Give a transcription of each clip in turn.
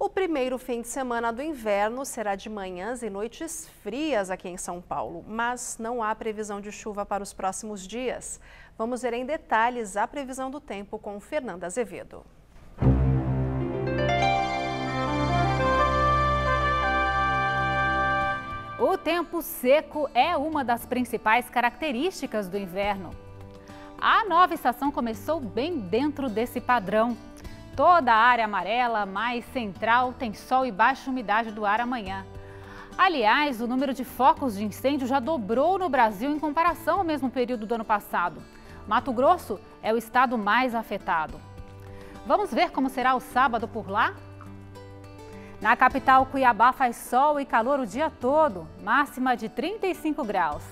O primeiro fim de semana do inverno será de manhãs e noites frias aqui em São Paulo, mas não há previsão de chuva para os próximos dias. Vamos ver em detalhes a previsão do tempo com Fernanda Azevedo. O tempo seco é uma das principais características do inverno. A nova estação começou bem dentro desse padrão. Toda a área amarela mais central tem sol e baixa umidade do ar amanhã. Aliás, o número de focos de incêndio já dobrou no Brasil em comparação ao mesmo período do ano passado. Mato Grosso é o estado mais afetado. Vamos ver como será o sábado por lá? Na capital, Cuiabá faz sol e calor o dia todo, máxima de 35 graus.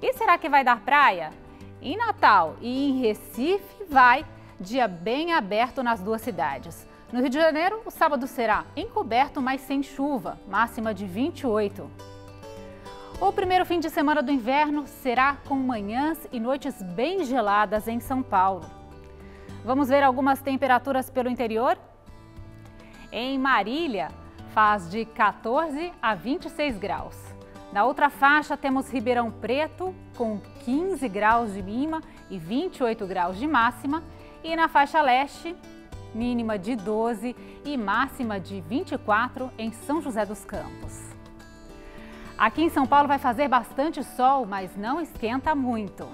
E será que vai dar praia? Em Natal e em Recife vai dia bem aberto nas duas cidades. No Rio de Janeiro, o sábado será encoberto, mas sem chuva, máxima de 28. O primeiro fim de semana do inverno será com manhãs e noites bem geladas em São Paulo. Vamos ver algumas temperaturas pelo interior? Em Marília, faz de 14 a 26 graus. Na outra faixa temos Ribeirão Preto com 15 graus de mínima e 28 graus de máxima e na faixa leste mínima de 12 e máxima de 24 em São José dos Campos. Aqui em São Paulo vai fazer bastante sol, mas não esquenta muito.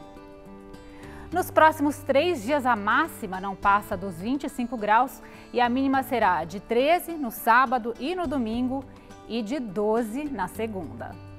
Nos próximos três dias, a máxima não passa dos 25 graus e a mínima será de 13 no sábado e no domingo e de 12 na segunda.